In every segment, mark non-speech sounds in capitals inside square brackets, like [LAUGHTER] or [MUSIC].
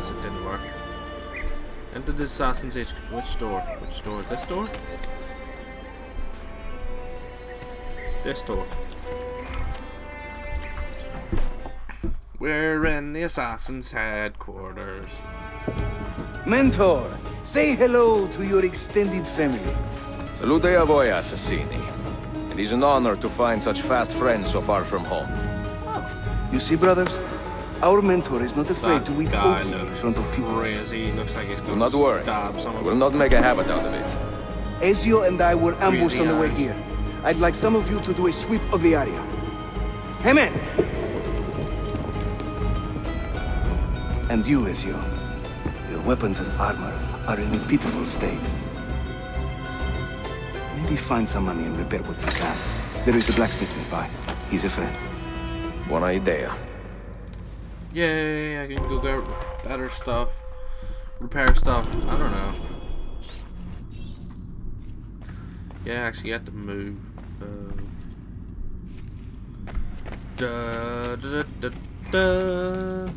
because it didn't work. Enter the assassin's age. Which door? Which door? This door? This door. We're in the assassin's headquarters. Mentor, say hello to your extended family. Salute a voi, assassini. It is an honor to find such fast friends so far from home. You see, brothers? Our mentor is not afraid That to weep guy openly in front of people. crazy. Looks like he's Do not to worry. stab I someone. will not make a habit out of it. Ezio and I were ambushed Crazy on the way eyes. here. I'd like some of you to do a sweep of the area. Come in! And you, Ezio. Your weapons and armor are in a pitiful state. Maybe find some money and repair what you can. There is a blacksmith nearby. He's a friend. Buona idea. Yay, I can go get better stuff. Repair stuff. I don't know. Yeah, actually, you have to move. Uh, da, da, da, da,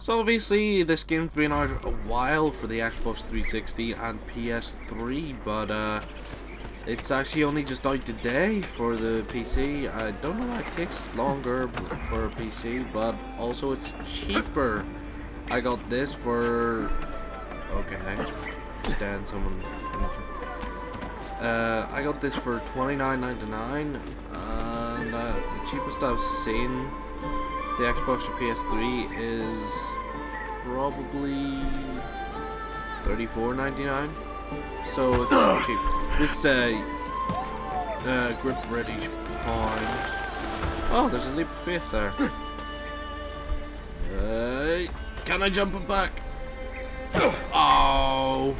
So obviously this game's been out a while for the Xbox 360 and PS3, but uh, it's actually only just out today for the PC. I don't know why it takes longer for a PC, but also it's cheaper. I got this for okay, stand someone. Uh, I got this for $29.99, and uh, the cheapest I've seen the Xbox or PS3 is probably thirty-four ninety-nine. So it's not [COUGHS] cheap. This uh, uh, grip ready pound. Oh, there's a leap of faith there. [COUGHS] Uh, can I jump it back? [COUGHS] Oh.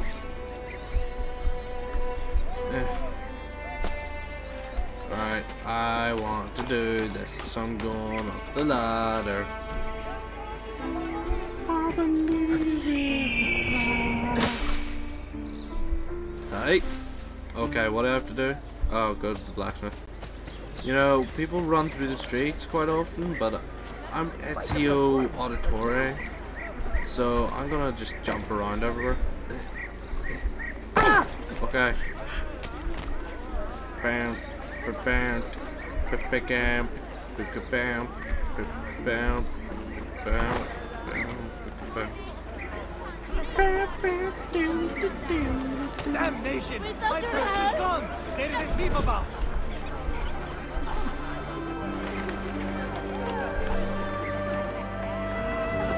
I want to do this, I'm going up the ladder. Hey! Okay, what do I have to do? Oh, go to the blacksmith. You know, people run through the streets quite often, but I'm Ezio Auditore, so I'm gonna just jump around everywhere. Okay. Bam, ba- bam, ba- ba- bam, ba- ba- bam, ba- bam, ba- bam, bam, ba- bam. Damnation! My first is gone! There is a thief about!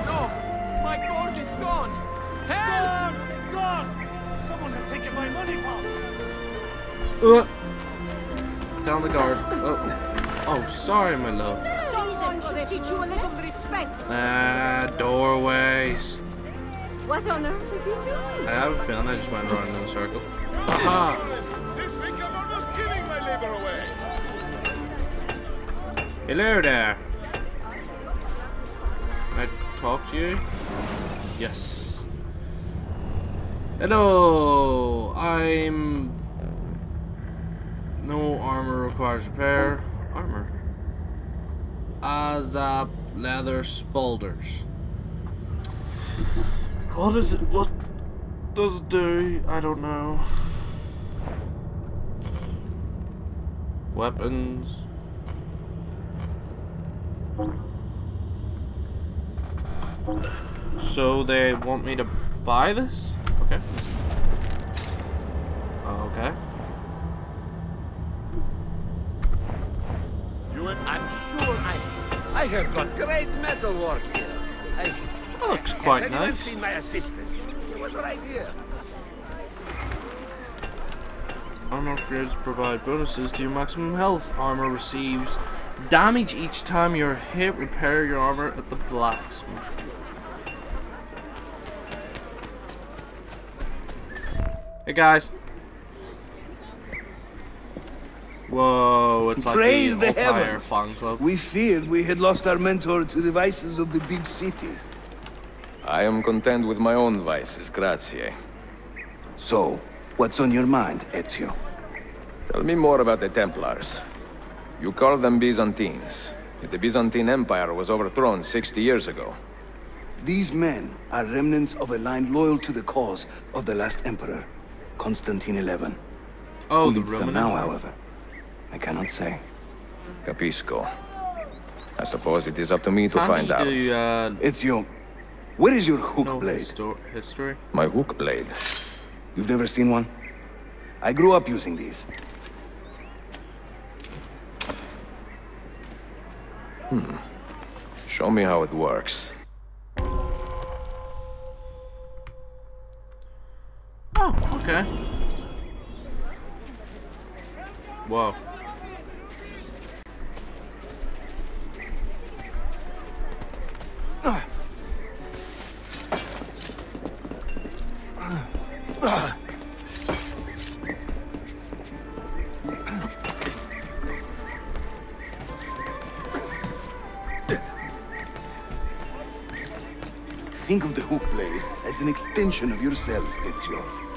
No! My gold is gone! Help! Gone! Gone! Someone has taken my money pouch! Uh, down the guard. Oh, oh, sorry, my love. Teach you a little respect. Ah, doorways. What on earth is he doing? I have a feeling I just went around in a circle. Aha! This week I'm almost giving my labor away. Hello there. Can I talk to you? Yes. Hello. I'm. No armor requires repair. Armor. Azap leather spaulders. What is it? What does it do? I don't know. Weapons. So they want me to buy this? Okay. Okay. Have got great metal work here. I... That looks quite nice. seen my assistant? He was right here. Armor upgrades provide bonuses to your maximum health. Armor receives damage each time you're hit. Repair your armor at the blacksmith. Hey guys. Whoa, it's like Praise the the entire heavens. fan club. We feared we had lost our mentor to the vices of the big city. I am content with my own vices, grazie. So, what's on your mind, Ezio? Tell me more about the Templars. You call them Byzantines. Yet the Byzantine Empire was overthrown 60 years ago. These men are remnants of a line loyal to the cause of the last emperor, Constantine XI. Oh, Who the leads them now, Empire. however, I cannot say. Capisco. I suppose it is up to me to find out. do, uh, Ezio, where is your hook no blade? histo- history? My hook blade. You've never seen one? I grew up using these. Hmm. Show me how it works. Oh, okay. Whoa. Think of the hook blade as an extension of yourself, Ezio.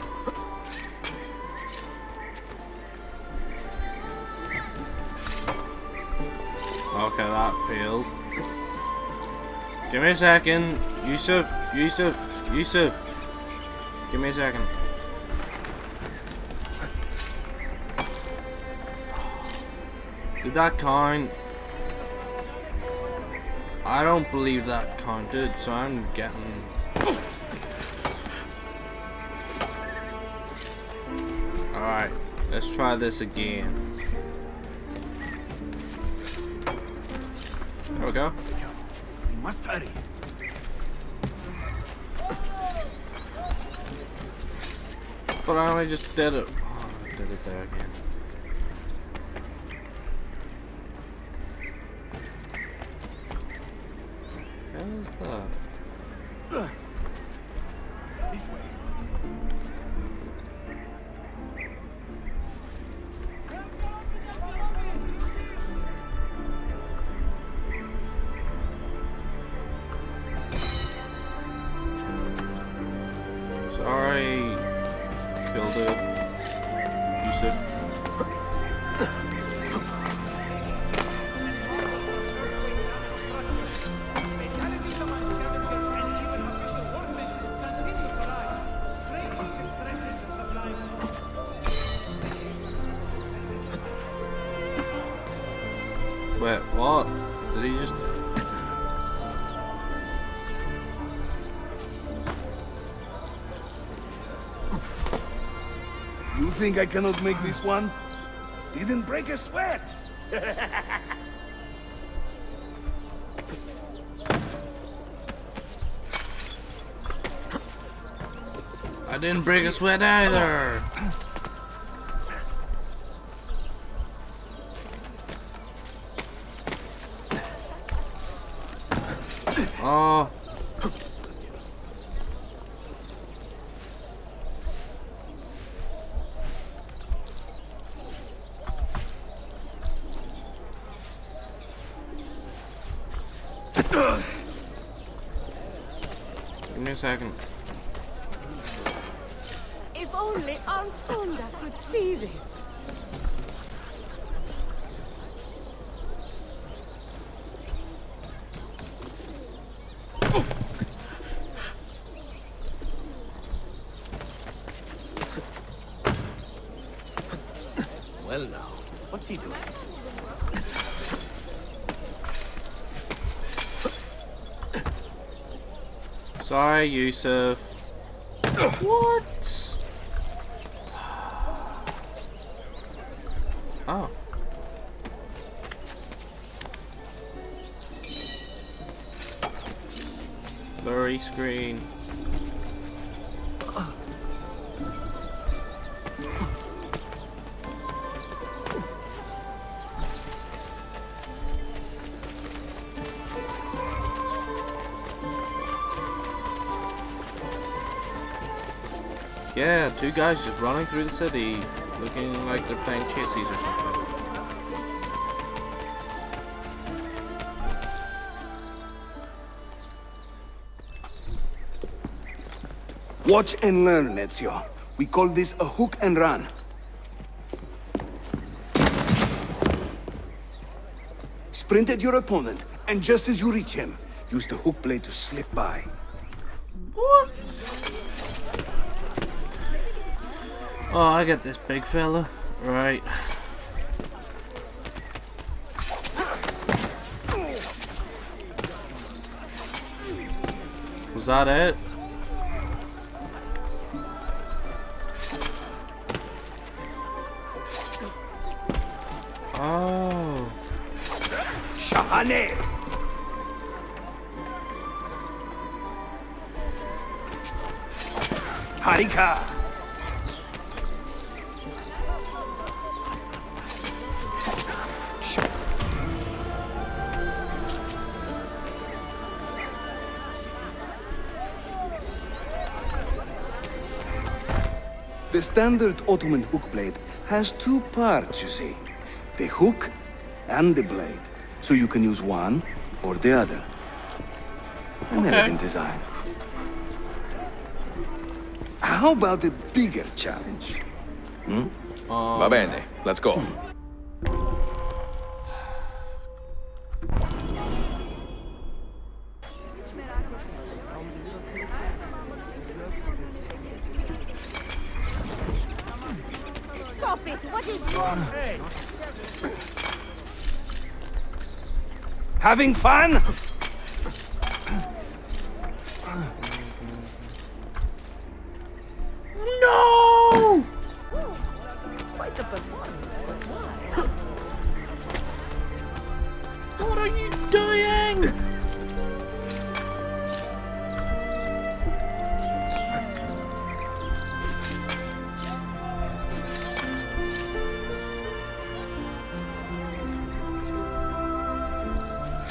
Give me a second. Yusuf, Yusuf, Yusuf. Give me a second. Did that count? I don't believe that counted, so I'm getting... Alright, let's try this again. There we go. Must hurry. But I only just did it. Oh, I did it there again. Yusuf. Think I cannot make this one? Didn't break a sweat. I didn't break a sweat either! [LAUGHS] Oh. Give me a second. If only Aunt Fonda could see this. Well now, what's he doing? Sorry, Yusuf. what? Oh. Blurry screen. Two guys just running through the city, looking like they're playing chases or something. Watch and learn, Ezio. We call this a hook and run. Sprint at your opponent, and just as you reach him, use the hook blade to slip by. Oh, I get this big fella. Right. Was that it? Oh. Shahane! Harika! Standard Ottoman hook blade has two parts, you see. The hook and the blade. So you can use one or the other. An Okay. elegant design. How about the bigger challenge? Hmm. Va bene, let's go. Stop Having fun?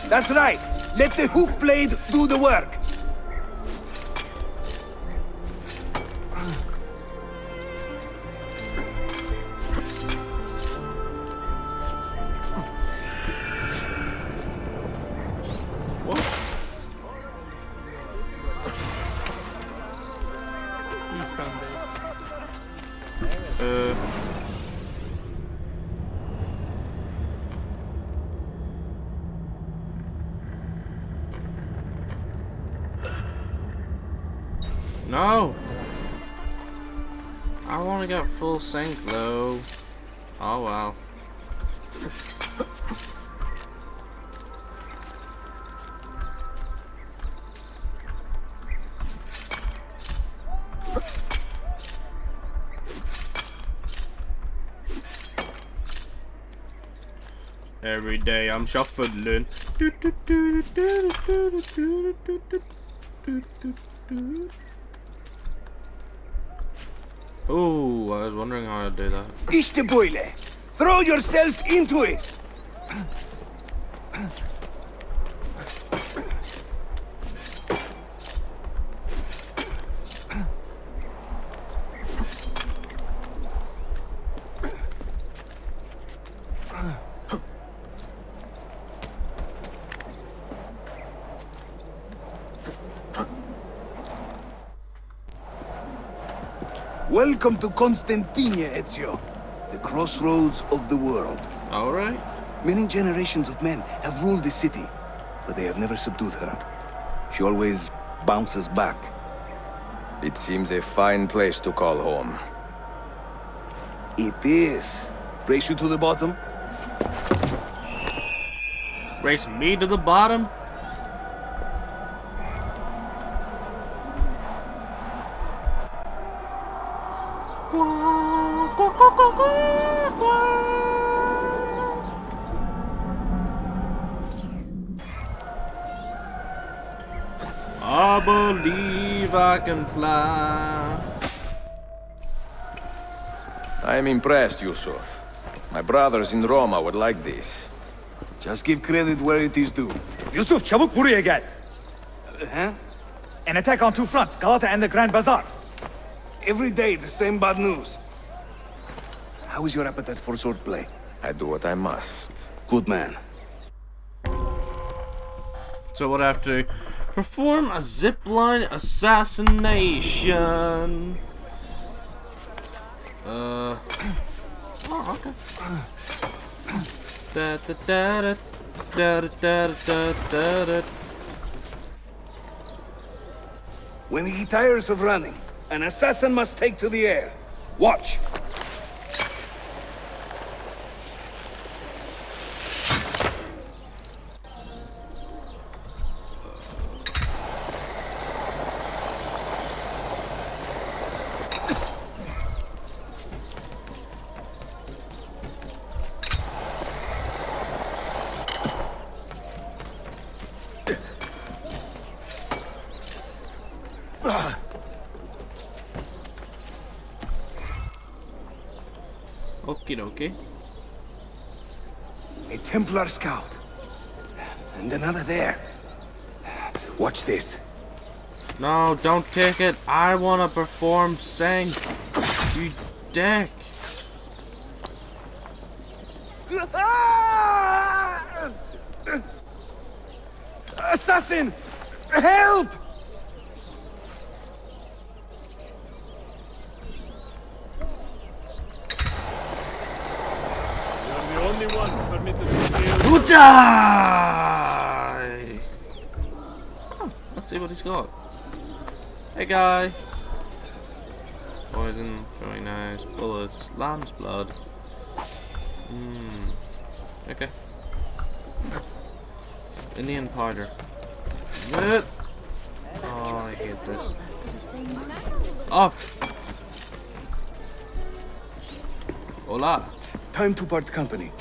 That's right. Let the hook blade do the work. Full sync though. Oh well. Every day I'm shuffling. Oh, I was wondering how I'd do that. Böyle. Throw yourself into it. Welcome to Constantinia, Ezio. The crossroads of the world. Alright. Many generations of men have ruled the city, but they have never subdued her. She always bounces back. It seems a fine place to call home. It is. Race you to the bottom? Race me to the bottom. Can fly. I am impressed, Yusuf. My brothers in Roma would like this. Just give credit where it is due. Yusuf çabuk buraya gel. Huh? An attack on two fronts, Galata and the Grand Bazaar. Every day the same bad news. How is your appetite for swordplay? I do what I must. Good man. So what I have to do? Perform a zipline assassination. Uh. [CLEARS THROAT] Oh, okay. Da, da, da, da, Da da da da da. When he tires of running, an assassin must take to the air. Watch. Okie dokie. A scout. And another there. Watch this. No, don't take it. I want to perform Sang. You dick. Assassin! Help! You're the only ones permitted to sail. Who die? Oh, let's see what he's got. Hey, guy. Poison, throwing knives, bullets, lamb's blood. Hmm. Okay. Indian powder. What? Oh, I hate this. Up. Hola. Time to part company.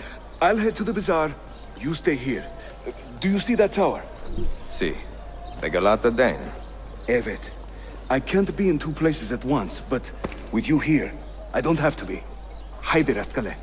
I'll head to the bazaar. You stay here. Do you see that tower? See, the Galata Dane. Evet. I can't be in two places at once, but with you here, I don't have to be. Haydi Rastkale.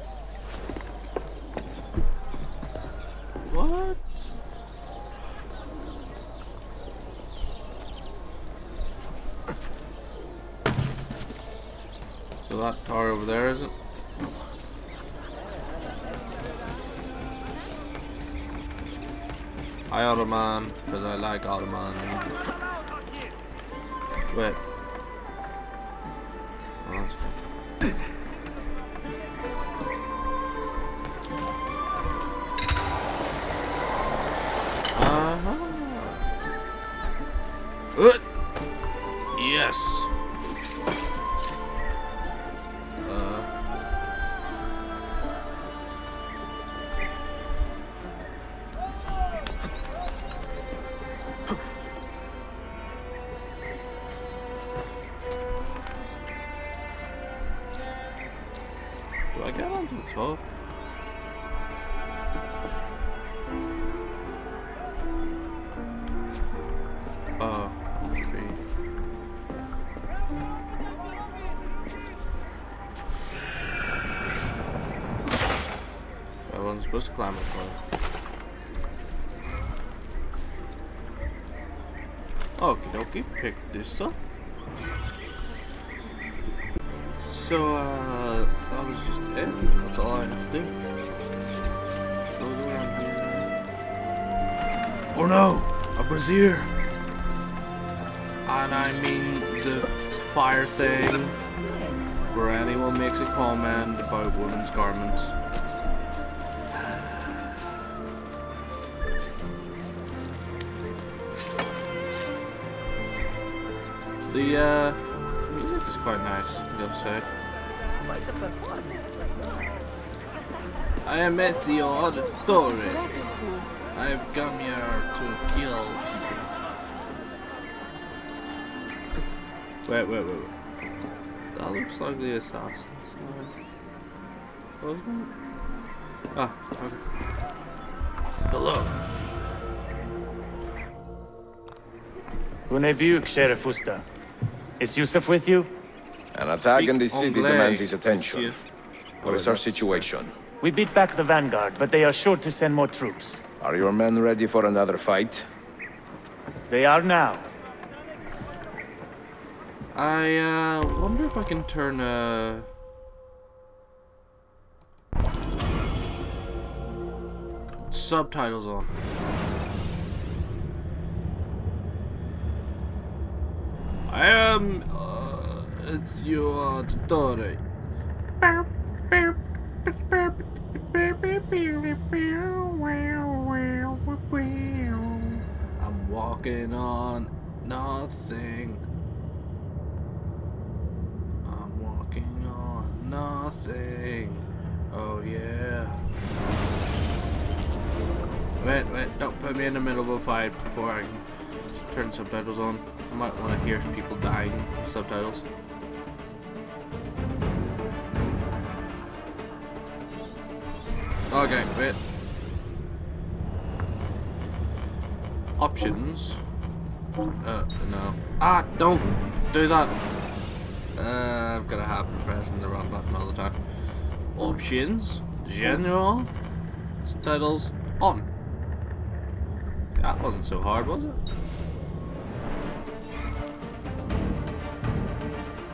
Do I get onto the top? Oh, tree. I wasn't supposed to climb first. Okie dokie, pick this up. So, uh, was just it. That's all I had to do. Go around here. Oh no! A brazier! And I mean the fire thing where anyone makes a comment about women's garments. [SIGHS] The uh, music is quite nice, I gotta say. I am Ezio Auditore. I've come here to kill people. Wait, wait, wait, wait. That looks like the assassin's side. Wasn't it? Ah, okay. Hello. Unebiuk, Sheriff Usta. Is Yusuf with you? An attack in this city Anglais, demands his attention. What is our situation? We beat back the Vanguard, but they are sure to send more troops. Are your men ready for another fight? They are now. I uh, wonder if I can turn uh. Subtitles on. I am. Uh, it's your tutorial. I'm walking on nothing. I'm walking on nothing. Oh yeah. Wait, wait, don't put me in the middle of a fight before I turn subtitles on. I might want to hear people dying subtitles. Okay, wait. Options. Uh, no. Ah, don't do that. Uh, I've got a habit of pressing the wrong button all the time. Options. General. Subtitles. On. That wasn't so hard, was it?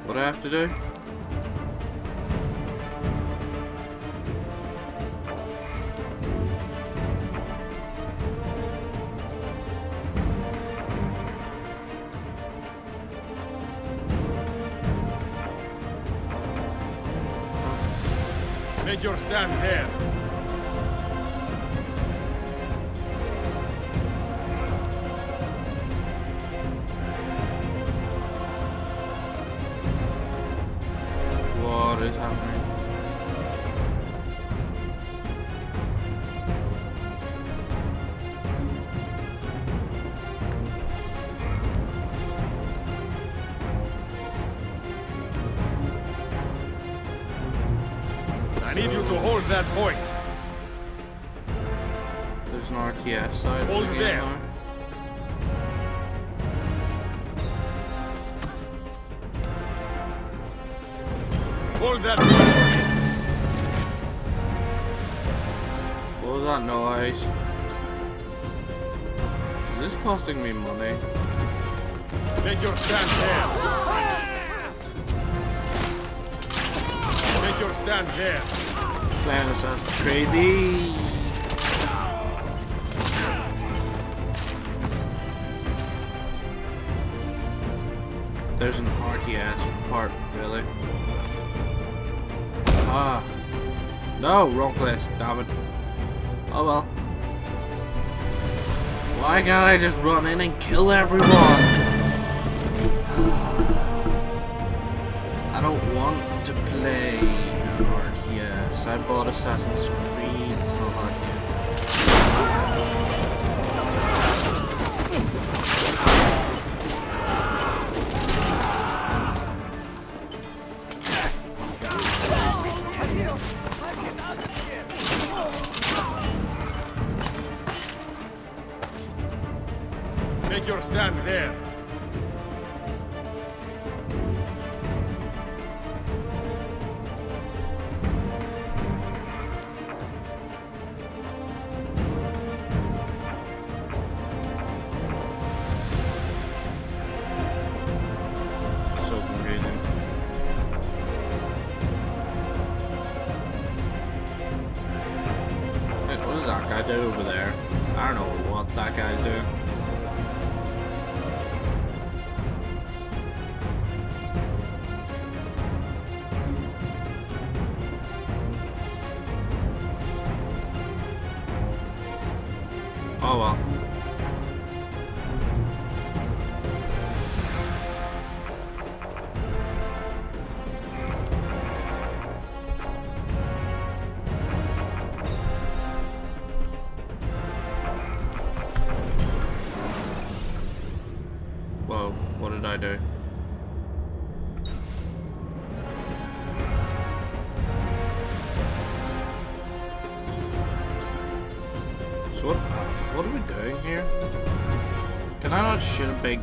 What do I have to do? Make your stand there. Costing me money? Make your stand there. Make your stand. Playing Assassin's Creed. Eee. There's an RTS part, really. Ah. No, wrong place, damn it. Oh well. Why can't I just run in and kill everyone? [SIGHS] I don't want to play an RTS. I bought Assassin's Creed, stand there. [SIGHS]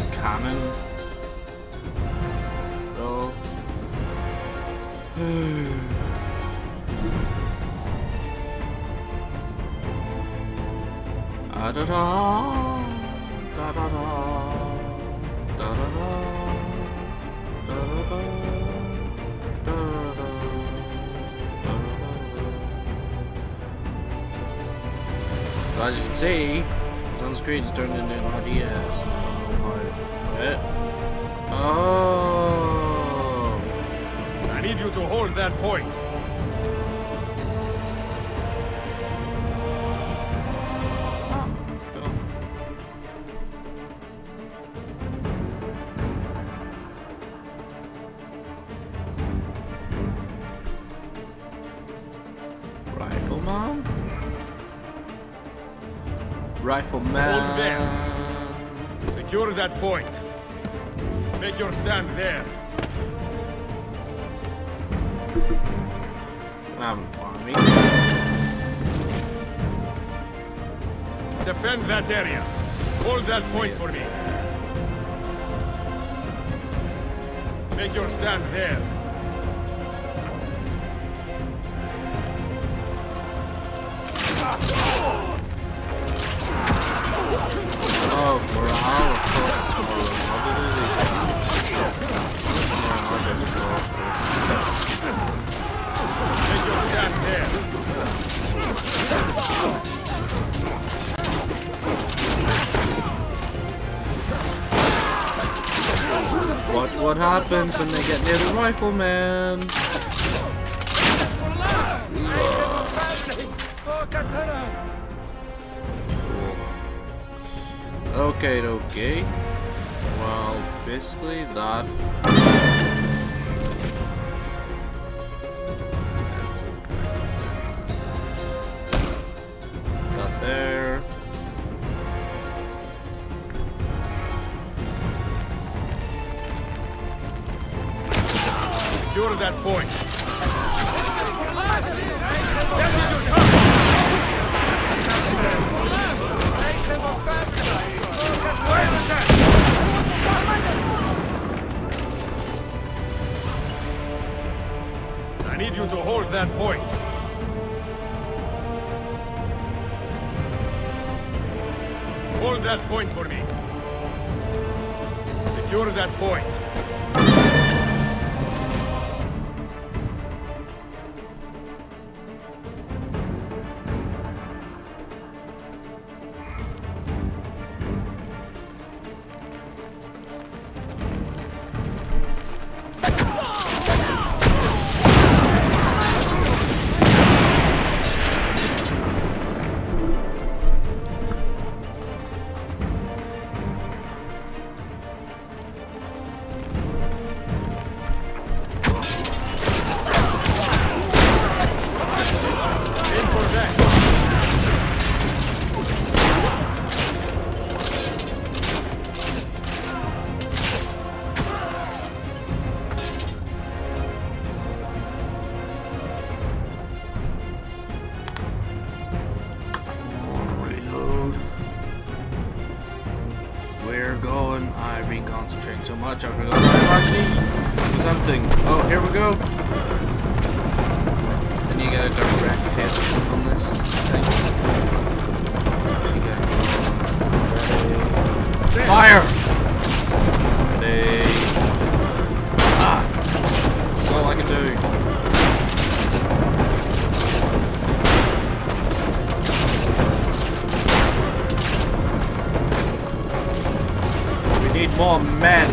as you can see, Sun's screen's turned into an RTS. that point. Rifleman. Secure that point. Make your stand there. Um, army. Defend that area. Hold that point for me. Make your stand there. Oh, morale, of course, morale. What did it Morale Watch what happens when they get near the rifleman. Okay, okay. Well, basically that. I need you to hold that point. Hold that point for me. Secure that point. We man. more men.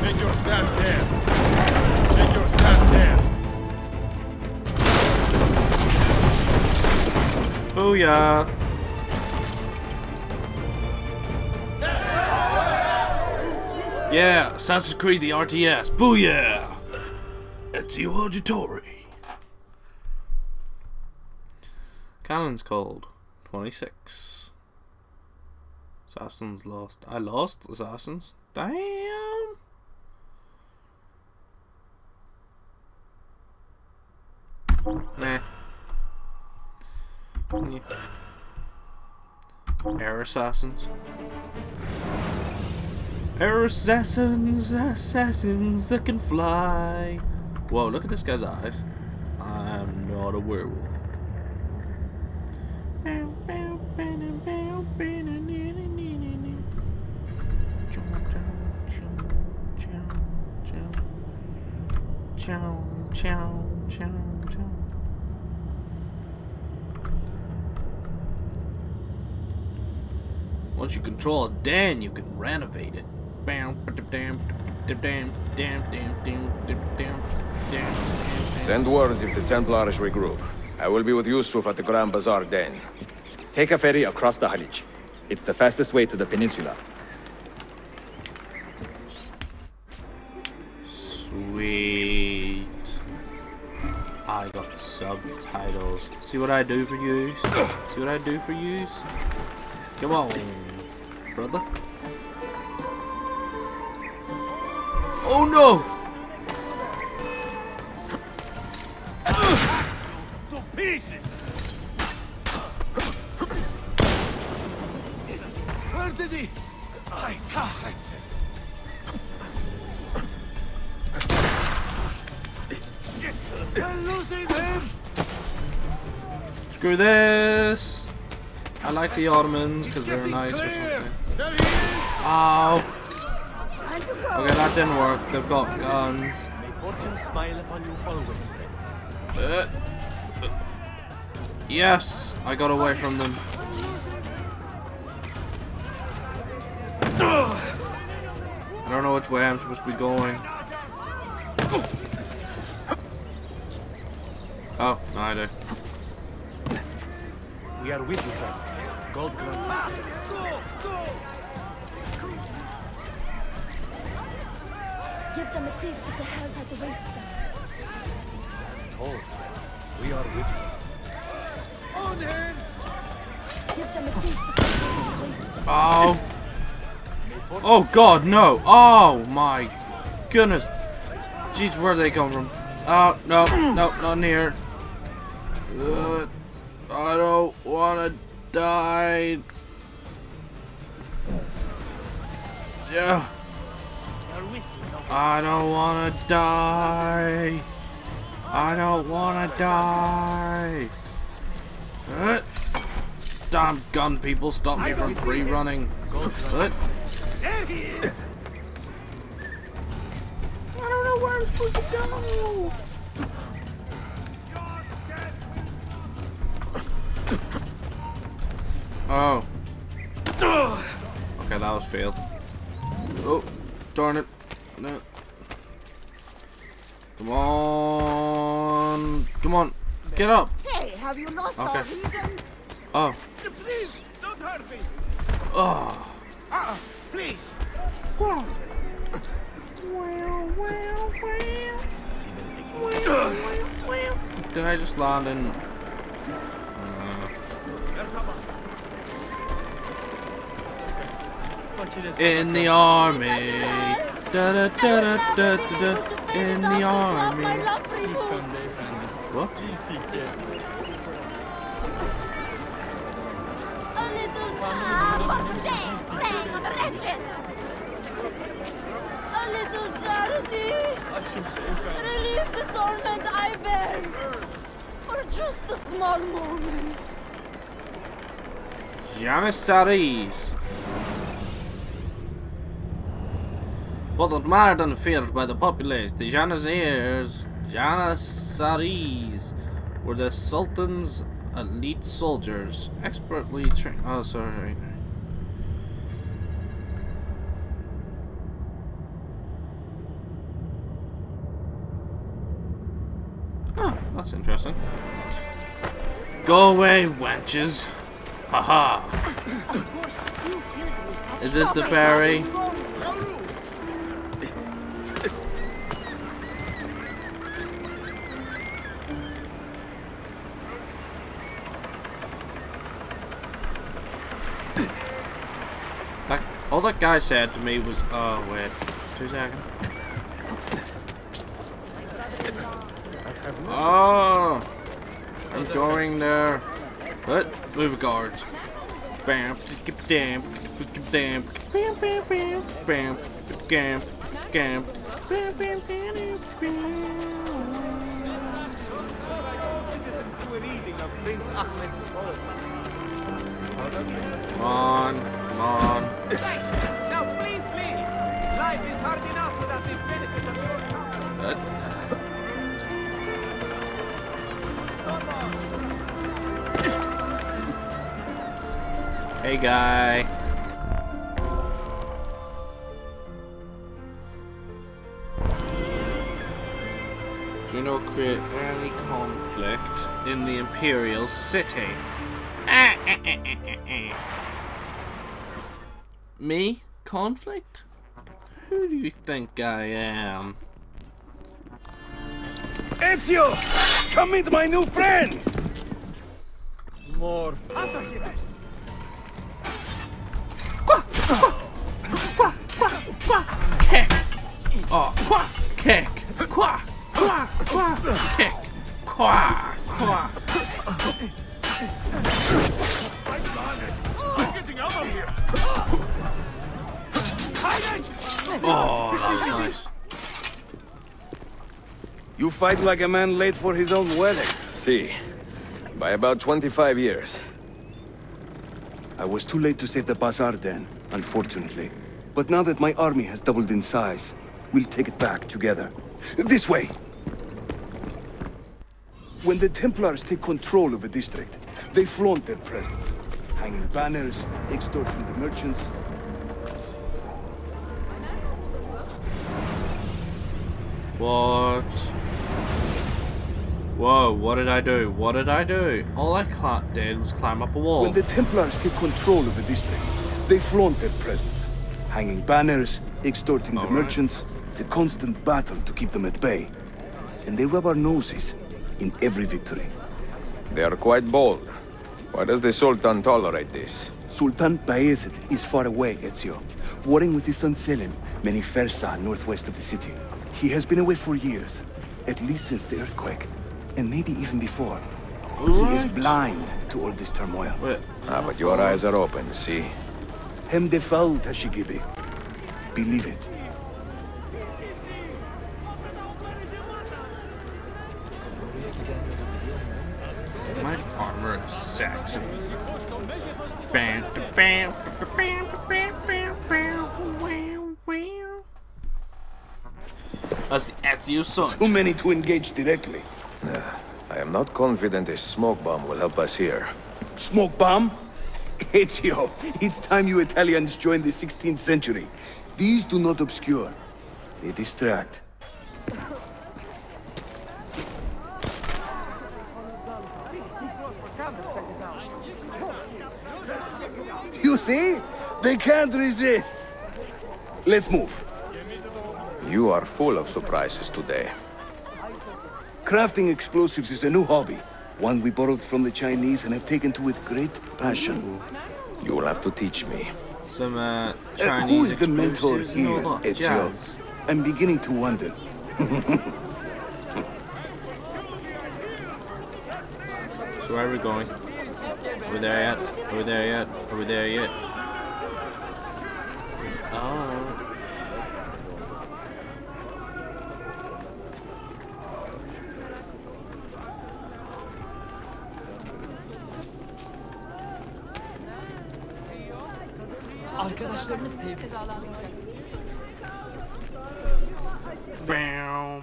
Make your stand there. Make your stand there. Booyah! Yeah, Assassin's Creed the RTS. Booyah! Ezio Auditore. Cannon's cold. 26. Assassins lost. I lost Assassins? Damn! Nah. Air assassins. Air assassins, assassins that can fly. Whoa, look at this guy's eyes. I'm not a werewolf. Chow, chow, chow, chow. Once you control a den, you can renovate it. Send word if the Templars regroup. I will be with Yusuf at the Grand Bazaar Den. Take a ferry across the Halij. It's the fastest way to the peninsula. Sweet. I got subtitles. See what I do for you? See what I do for you? Come on, brother. Oh no! Screw this! I like the Ottomans because they're nice or something. There! Ow! Time to go. Okay, that didn't work. They've got guns. May fortune smile upon you always, friend. Uh, uh, yes! I got away from them. I don't know which way I'm supposed to be going. Oh, no, I do. We are with you, friend. God grant us. Give them a taste of the hell that awaits them. Behold, we are with you. On him! Give them a taste of the hell that awaits them. Oh! Oh god, no! Oh my goodness! Jeez, where they come from? Oh, no, no, not near. Uh, I don't wanna die. Yeah. I don't wanna die. I don't wanna die. Uh, damn gun people stop me from free running. Is! I don't know where I'm supposed to go. Oh. Okay, that was failed. Oh, darn it. No. Come on. Come on. Get up. Hey, have you lost Okay. our reason? Oh. Please, don't hurt me! Oh. Ah, please! Did I just land in? Uh, in the army. Da da da da da da da. In the army. What? A little child of shame, praying on the wretched. A little charity. Relieve the torment I bear. For just a small moment. Janissaries. But admired and feared by the populace, the Janissaries, Janissaries were the Sultan's elite soldiers, expertly trained. Oh, sorry. Oh, that's interesting. Go away, wenches. Haha. Of course, few pilgrims have Is this the stopped That, guy said to me was, oh wait, two seconds. Oh, I'm going there. What? Move guards. Bam, bam, bam, bam, bam, bam, bam, bam, bam, bam, bam. Ahmed's poem. Come on, come on. Now please leave. Life is hard enough without the benefit of your? Hey guy. Do not create any conflict in the Imperial City. [LAUGHS] Me? Conflict? Who do you think I am? Ezio! Come meet my new friends! More. Kick. Oh, quack, kick. Quack, quack, quack, kick. Quack, quack. Oh, that was nice. You fight like a man late for his own wedding. See, by about 25 years. I was too late to save the Bazaar then, unfortunately. But now that my army has doubled in size, we'll take it back together. This way! When the Templars take control of a district, they flaunt their presence, hanging banners, extorting the merchants. What? Whoa, what did I do? What did I do? All I did was climb up a wall. When the Templars take control of the district, they flaunt their presence, hanging banners, extorting the All right. merchants. It's a constant battle to keep them at bay. And they rub our noses in every victory. They are quite bold. Why does the Sultan tolerate this? Sultan Bayezid is far away, Ezio, warring with his son Selim, many Fersa northwest of the city. He has been away for years, at least since the earthquake, and maybe even before. He is blind to all this turmoil. Wait, Ah, but your eyes are open, see? Hem defal Tashigibi. Believe it. my armor is sexy. Bam, bam, bam, bam, bam, bam, That's the Ezio son. Too many to engage directly. I am not confident a smoke bomb will help us here. Smoke bomb? Ezio, it's time you Italians joined the 16th century. These do not obscure. They distract. You see? They can't resist. Let's move. You are full of surprises today. Crafting explosives is a new hobby. One we borrowed from the Chinese and have taken to with great passion. You will have to teach me. Some uh, Uh, who is the mentor explosives and all here, that Ezio? jazz. I'm beginning to wonder. [LAUGHS] So where are we going? Are we there yet? Are we there yet? Are we there yet? Oh. Bam.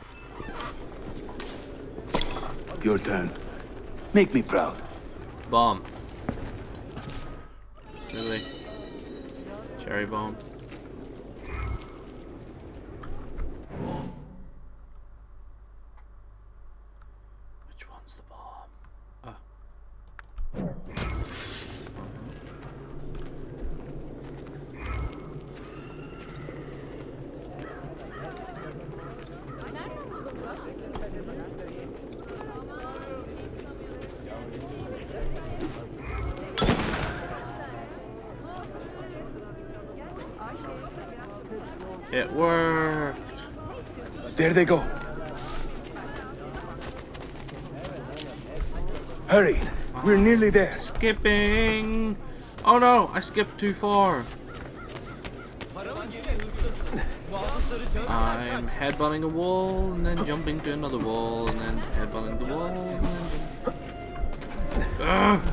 Your turn. Make me proud. Bomb. Really? Cherry bomb. It worked. There they go. Hurry. We're nearly there. Skipping. Oh no, I skipped too far. I'm headbutting a wall and then jumping to another wall and then headbutting the wall. And then... Ugh.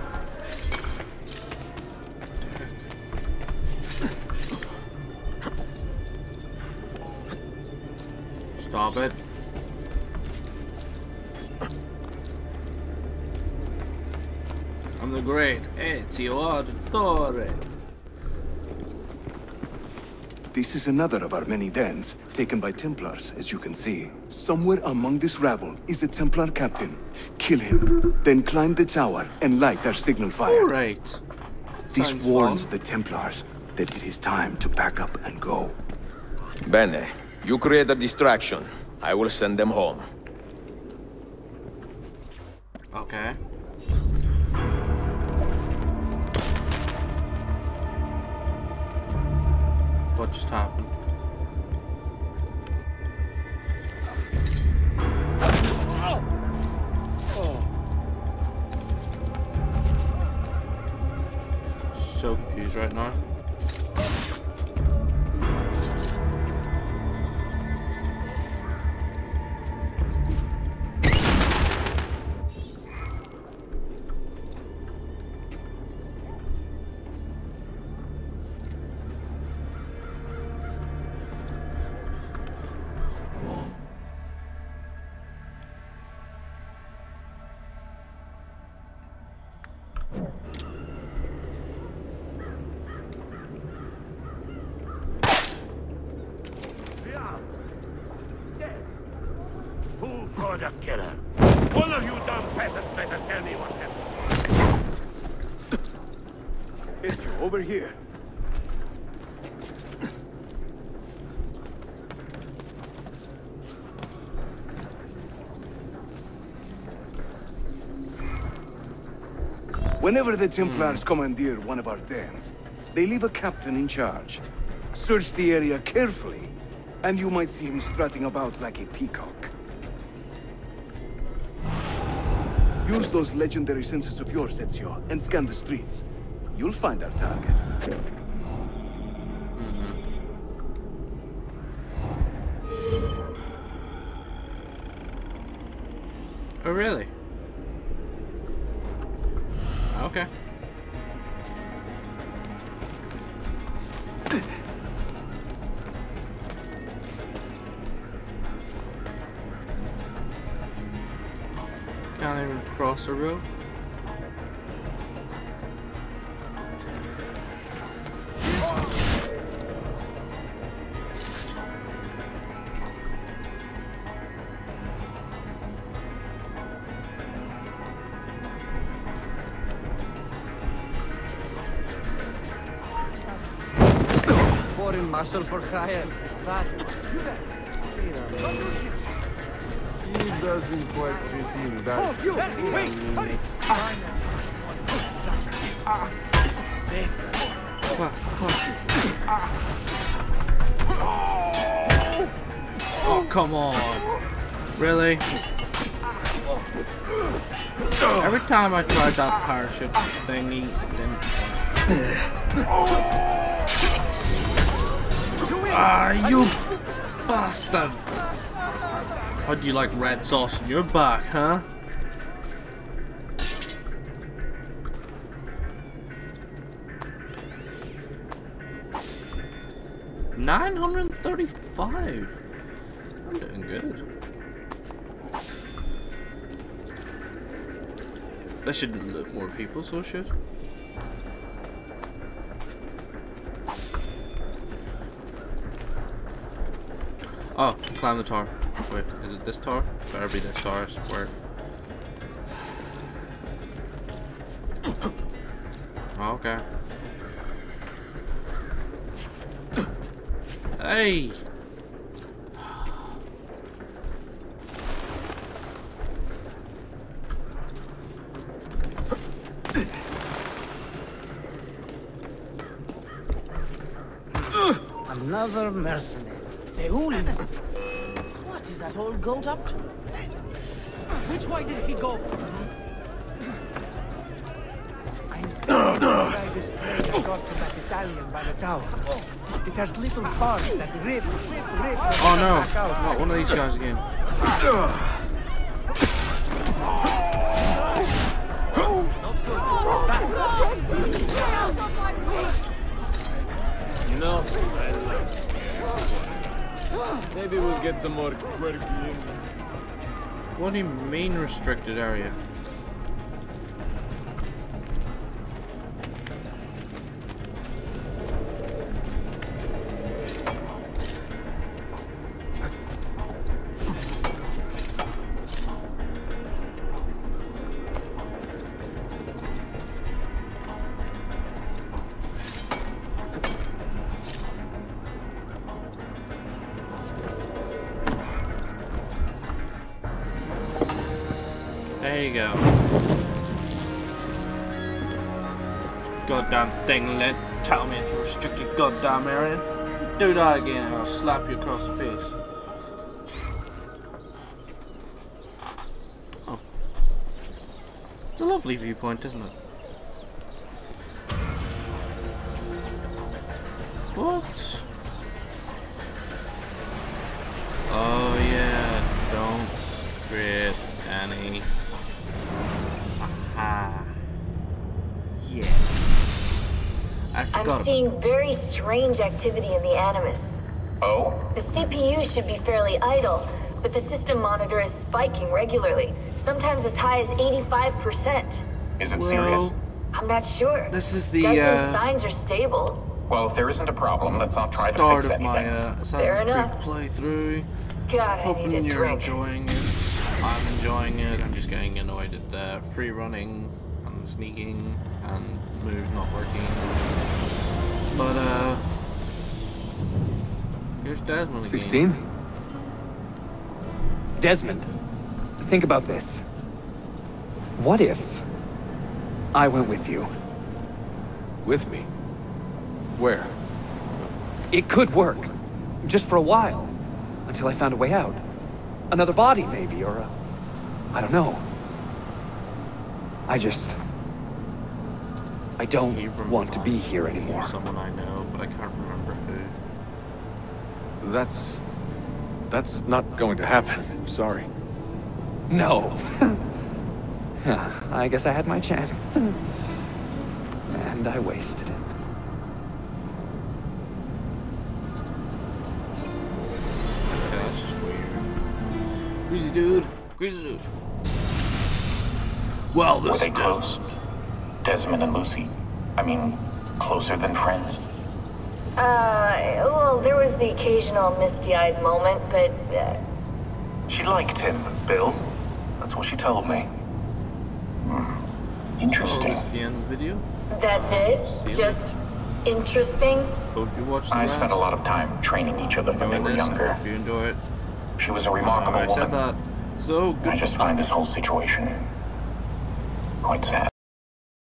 Auditore. This is another of our many dens, taken by Templars, as you can see. Somewhere among this rabble is a Templar captain. Kill him, then climb the tower and light our signal fire. Alright. This Sounds warns fun. the Templars that it is time to pack up and go. Bene, you create a distraction. I will send them home. Okay. What just happened? So confused right now. Over here. Whenever the Templars commandeer one of our dens, they leave a captain in charge. Search the area carefully, and you might see him strutting about like a peacock. Use those legendary senses of yours, Ezio, and scan the streets. You'll find our target. Mm-hmm. Oh, really? Okay. Can't even cross the road. Foreign muscle for hire. That He doesn't quite fit in that. Oh, oh come on. Really? Every time I tried that parachute thingy, it didn't Ah, you bastard! How do you like red sauce in your back, huh? Nine hundred thirty-five. I'm doing good. That should look more people, so should. Climb the tower. Wait, is it this tower? Better be this tower, I swear. Okay. [GASPS] Hey! Another mercenary. The is that old goat up to? Which way did he go? I'm guy this player got from that Italian by the tower. It has little bars that rip, rip, rip. Oh no, not one of these guys again. No. Maybe we'll get some more quirky. What do you mean restricted area? There you go. Goddamn thing, let tell me it's a restricted goddamn area. Do that again and I'll slap you across the face. Oh. It's a lovely viewpoint, isn't it? Very strange activity in the Animus. Oh? The CPU should be fairly idle, but the system monitor is spiking regularly, sometimes as high as 85%. Is it Well, serious? I'm not sure. This is the Desmond's uh, signs are stable. Well, if there isn't a problem, let's not try to start fix of my anything. uh, Fair Assassin's Creed enough. playthrough. God, I need a you're drink. enjoying it. I'm enjoying it. I'm just getting annoyed at the free running and sneaking and moves not working. But uh, here's Desmond again. 16? Desmond, think about this. What if I went with you? With me? Where? It could work. Just for a while. Until I found a way out. Another body, maybe, or a... I don't know. I just... I don't want to be here anymore. Someone I know, but I can't remember who. That's... That's not going to happen. I'm sorry. No. [LAUGHS] I guess I had my chance. And I wasted it. That's just weird. Greasy dude. Greasy dude. Well, Were this they is close? Desmond and Lucy? I mean, closer than friends? Uh, well, there was the occasional misty-eyed moment, but uh, She liked him, Bill. That's what she told me. Hmm. Interesting. this the end of the video. that's it. See you Just interesting. Hope you watched the I spent a lot of time training each of them when they were this. Younger. hope you enjoy it. She was a remarkable I said woman. that. So good. I just find this whole situation quite sad.